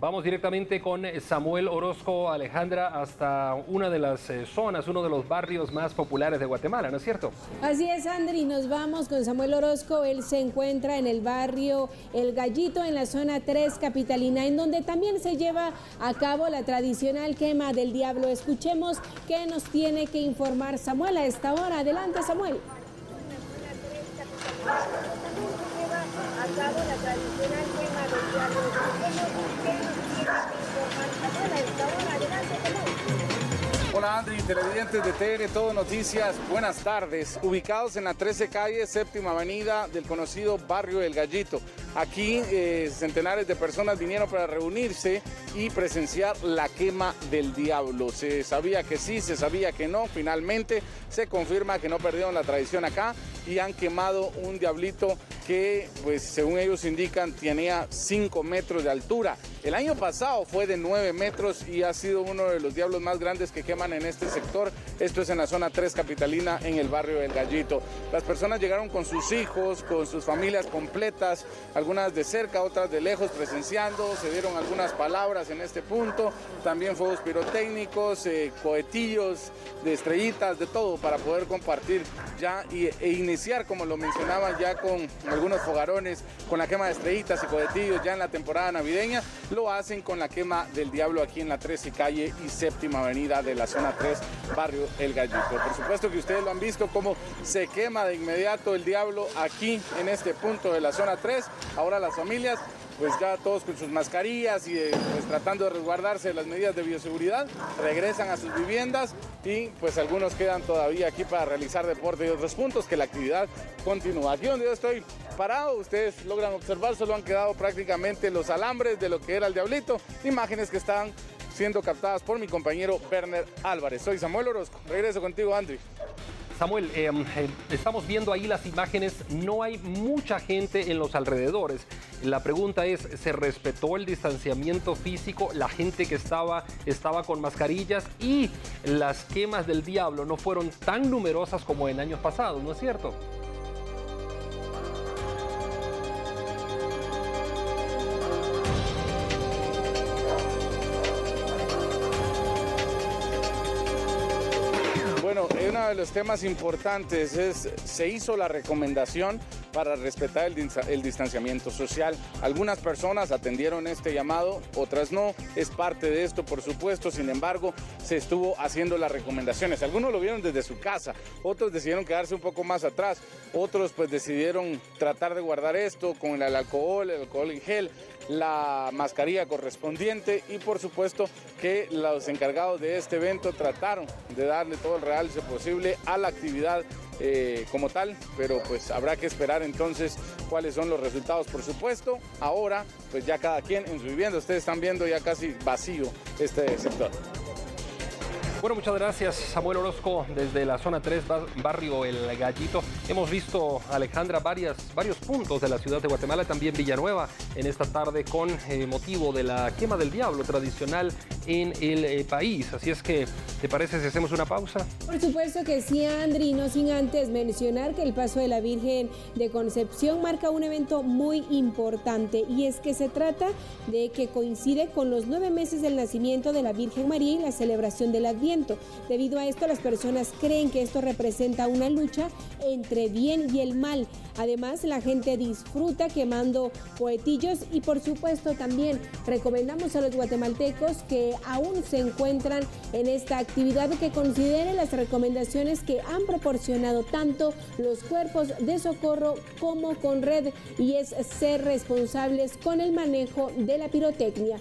Vamos directamente con Samuel Orozco Alejandra hasta una de las eh, zonas, uno de los barrios más populares de Guatemala, ¿no es cierto? Así es, Andri, nos vamos con Samuel Orozco. Él se encuentra en el barrio El Gallito, en la zona 3 capitalina, en donde también se lleva a cabo la tradicional quema del diablo. Escuchemos qué nos tiene que informar Samuel a esta hora. Adelante, Samuel. Cabo la tradicional quema del diablo. Hola Andri, televidentes de TN Todo Noticias, buenas tardes. Ubicados en la 13 calle, séptima avenida del conocido barrio El Gallito. Aquí eh, centenares de personas vinieron para reunirse y presenciar la quema del diablo. Se sabía que sí, se sabía que no. Finalmente se confirma que no perdieron la tradición acá y han quemado un diablito que, pues según ellos indican, tenía 5 metros de altura. El año pasado fue de 9 metros y ha sido uno de los diablos más grandes que queman en este sector. Esto es en la zona 3 capitalina, en el barrio del Gallito. Las personas llegaron con sus hijos, con sus familias completas, algunas de cerca, otras de lejos, presenciando. Se dieron algunas palabras en este punto. También fuegos pirotécnicos, eh, cohetillos de estrellitas, de todo para poder compartir ya e iniciar, como lo mencionaban, ya con algunos fogarones, con la quema de estrellitas y cohetillos ya en la temporada navideña. Lo hacen con la quema del diablo aquí en la 13 calle y séptima avenida de la zona 3, barrio El Gallito. Por supuesto que ustedes lo han visto cómo se quema de inmediato el diablo aquí en este punto de la zona 3. Ahora las familias pues ya todos con sus mascarillas y eh, pues tratando de resguardarse las medidas de bioseguridad, regresan a sus viviendas y pues algunos quedan todavía aquí para realizar deporte y otros puntos que la actividad continúa. Aquí donde yo estoy parado, ustedes logran observar, solo han quedado prácticamente los alambres de lo que era el diablito, imágenes que están siendo captadas por mi compañero Werner Álvarez. Soy Samuel Orozco, regreso contigo Andri. Samuel, em, eh, estamos viendo ahí las imágenes, no hay mucha gente en los alrededores. La pregunta es, ¿se respetó el distanciamiento físico? La gente que estaba estaba con mascarillas y las quemas del diablo no fueron tan numerosas como en años pasados, ¿no es cierto? Bueno, uno de los temas importantes es, se hizo la recomendación para respetar el, distanciamiento social. Algunas personas atendieron este llamado, otras no. Es parte de esto, por supuesto. Sin embargo, se estuvo haciendo las recomendaciones. Algunos lo vieron desde su casa, otros decidieron quedarse un poco más atrás, otros pues decidieron tratar de guardar esto con el alcohol, el alcohol en gel, la mascarilla correspondiente y por supuesto que los encargados de este evento trataron de darle todo el realce posible a la actividad eh, como tal, pero pues habrá que esperar entonces cuáles son los resultados, por supuesto. Ahora, pues ya cada quien en su vivienda, ustedes están viendo ya casi vacío este sector. Bueno, muchas gracias Samuel Orozco desde la zona 3, barrio El Gallito. Hemos visto, Alejandra, varias, varios puntos de la ciudad de Guatemala, también Villanueva, en esta tarde con eh, motivo de la quema del diablo tradicional en el eh, país. Así es que, ¿te parece si hacemos una pausa? Por supuesto que sí, Andri, no sin antes mencionar que el paso de la Virgen de Concepción marca un evento muy importante y es que se trata de que coincide con los nueve meses del nacimiento de la Virgen María y la celebración del Adviento. Debido a esto, las personas creen que esto representa una lucha entre bien y el mal. Además, la gente disfruta quemando poetillos y por supuesto también recomendamos a los guatemaltecos que aún se encuentran en esta actividad que consideren las recomendaciones que han proporcionado tanto los cuerpos de socorro como con red y es ser responsables con el manejo de la pirotecnia.